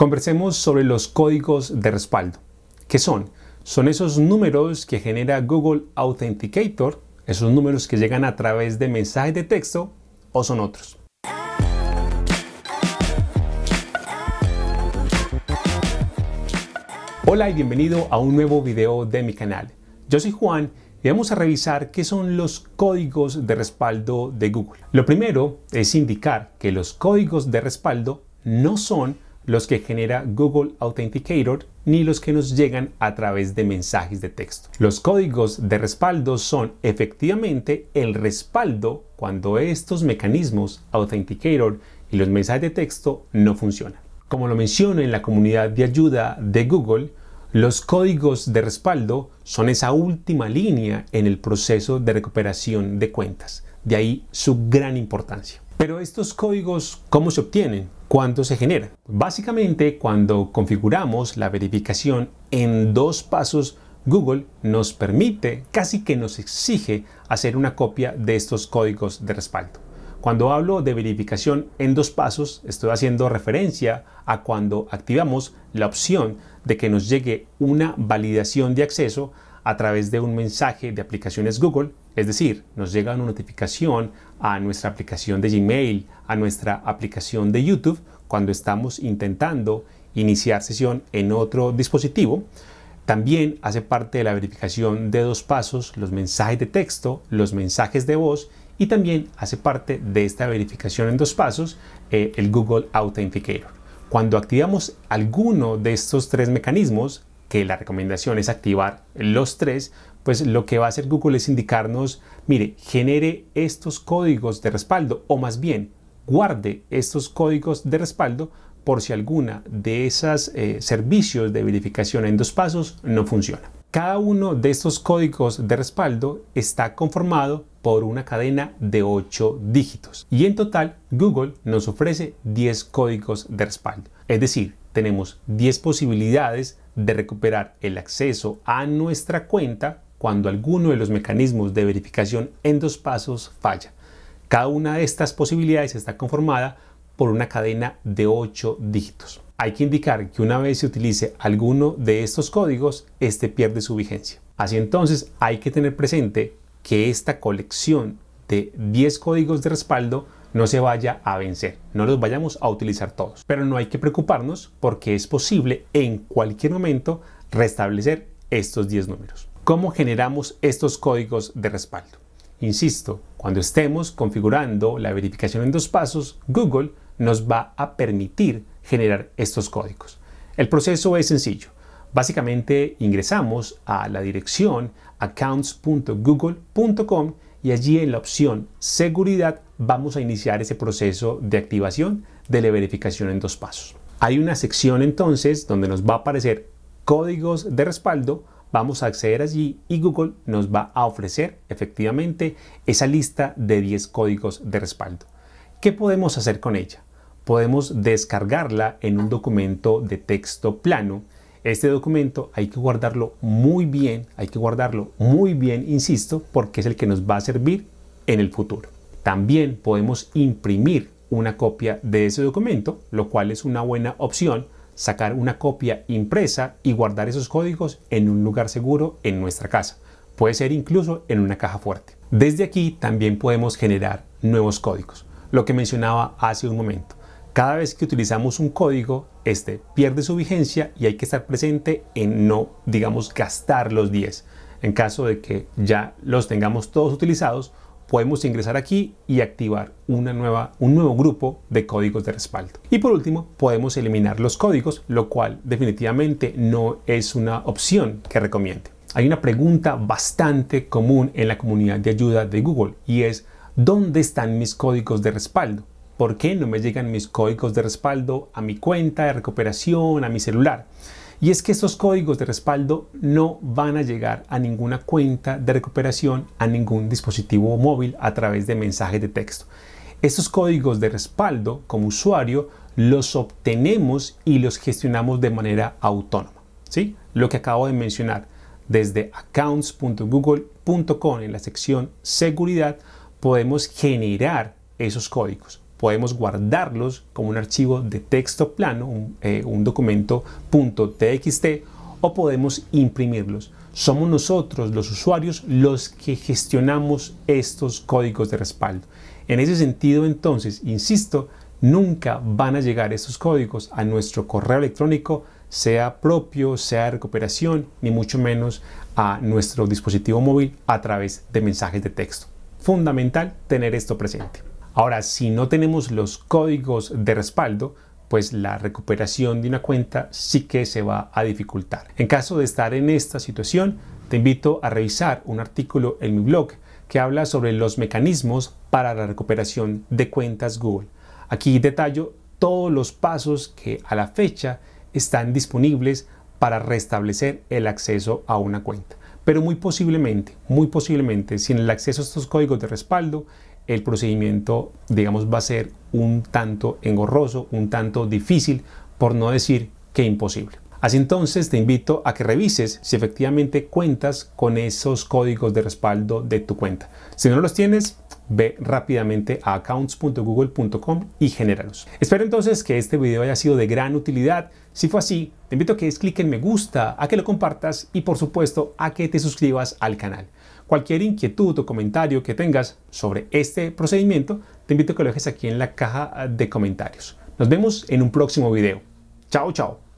Conversemos sobre los códigos de respaldo. ¿Qué son? Son esos números que genera Google Authenticator, esos números que llegan a través de mensajes de texto o son otros. Hola y bienvenido a un nuevo video de mi canal. Yo soy Juan y vamos a revisar qué son los códigos de respaldo de Google. Lo primero es indicar que los códigos de respaldo no son los que genera Google Authenticator ni los que nos llegan a través de mensajes de texto. Los códigos de respaldo son efectivamente el respaldo cuando estos mecanismos Authenticator y los mensajes de texto no funcionan. Como lo menciono en la comunidad de ayuda de Google, los códigos de respaldo son esa última línea en el proceso de recuperación de cuentas, de ahí su gran importancia. Pero estos códigos, ¿cómo se obtienen? ¿Cuándo se generan? Básicamente, cuando configuramos la verificación en dos pasos, Google nos permite, casi que nos exige, hacer una copia de estos códigos de respaldo. Cuando hablo de verificación en dos pasos, estoy haciendo referencia a cuando activamos la opción de que nos llegue una validación de acceso a través de un mensaje de aplicaciones Google, es decir, nos llega una notificación a nuestra aplicación de Gmail, a nuestra aplicación de YouTube, cuando estamos intentando iniciar sesión en otro dispositivo. También hace parte de la verificación de dos pasos los mensajes de texto, los mensajes de voz y también hace parte de esta verificación en dos pasos eh, el Google Authenticator. Cuando activamos alguno de estos tres mecanismos, que la recomendación es activar los tres, pues lo que va a hacer Google es indicarnos, mire, genere estos códigos de respaldo o más bien guarde estos códigos de respaldo por si alguna de esos eh, servicios de verificación en dos pasos no funciona. Cada uno de estos códigos de respaldo está conformado por una cadena de 8 dígitos y en total Google nos ofrece 10 códigos de respaldo. Es decir, tenemos 10 posibilidades de recuperar el acceso a nuestra cuenta cuando alguno de los mecanismos de verificación en dos pasos falla. Cada una de estas posibilidades está conformada por una cadena de 8 dígitos hay que indicar que una vez se utilice alguno de estos códigos, este pierde su vigencia. Así entonces hay que tener presente que esta colección de 10 códigos de respaldo no se vaya a vencer, no los vayamos a utilizar todos. Pero no hay que preocuparnos porque es posible en cualquier momento restablecer estos 10 números. ¿Cómo generamos estos códigos de respaldo? Insisto, cuando estemos configurando la verificación en dos pasos, Google nos va a permitir generar estos códigos. El proceso es sencillo. Básicamente ingresamos a la dirección accounts.google.com y allí en la opción seguridad vamos a iniciar ese proceso de activación de la verificación en dos pasos. Hay una sección entonces donde nos va a aparecer códigos de respaldo, vamos a acceder allí y Google nos va a ofrecer efectivamente esa lista de 10 códigos de respaldo. ¿Qué podemos hacer con ella? podemos descargarla en un documento de texto plano. Este documento hay que guardarlo muy bien, hay que guardarlo muy bien, insisto, porque es el que nos va a servir en el futuro. También podemos imprimir una copia de ese documento, lo cual es una buena opción, sacar una copia impresa y guardar esos códigos en un lugar seguro en nuestra casa. Puede ser incluso en una caja fuerte. Desde aquí también podemos generar nuevos códigos, lo que mencionaba hace un momento. Cada vez que utilizamos un código, este pierde su vigencia y hay que estar presente en no, digamos, gastar los 10. En caso de que ya los tengamos todos utilizados, podemos ingresar aquí y activar una nueva, un nuevo grupo de códigos de respaldo. Y por último, podemos eliminar los códigos, lo cual definitivamente no es una opción que recomiende. Hay una pregunta bastante común en la comunidad de ayuda de Google y es ¿dónde están mis códigos de respaldo? ¿Por qué no me llegan mis códigos de respaldo a mi cuenta de recuperación, a mi celular? Y es que estos códigos de respaldo no van a llegar a ninguna cuenta de recuperación, a ningún dispositivo móvil a través de mensajes de texto. Estos códigos de respaldo como usuario los obtenemos y los gestionamos de manera autónoma. ¿sí? Lo que acabo de mencionar desde accounts.google.com en la sección seguridad podemos generar esos códigos podemos guardarlos como un archivo de texto plano, un, eh, documento .txt o podemos imprimirlos. Somos nosotros, los usuarios, los que gestionamos estos códigos de respaldo. En ese sentido, entonces, insisto, nunca van a llegar estos códigos a nuestro correo electrónico, sea propio, sea de recuperación, ni mucho menos a nuestro dispositivo móvil a través de mensajes de texto. Fundamental tener esto presente. Ahora, si no tenemos los códigos de respaldo, pues la recuperación de una cuenta sí que se va a dificultar. En caso de estar en esta situación, te invito a revisar un artículo en mi blog que habla sobre los mecanismos para la recuperación de cuentas Google. Aquí detallo todos los pasos que a la fecha están disponibles para restablecer el acceso a una cuenta. Pero muy posiblemente, muy posiblemente, sin el acceso a estos códigos de respaldo, el procedimiento, digamos, va a ser un tanto engorroso, un tanto difícil, por no decir que imposible. Así entonces te invito a que revises si efectivamente cuentas con esos códigos de respaldo de tu cuenta. Si no los tienes, ve rápidamente a accounts.google.com y genéralos. Espero entonces que este video haya sido de gran utilidad. Si fue así, te invito a que des clic en me gusta, a que lo compartas y por supuesto a que te suscribas al canal. Cualquier inquietud o comentario que tengas sobre este procedimiento, te invito a que lo dejes aquí en la caja de comentarios. Nos vemos en un próximo video. Chao, chao.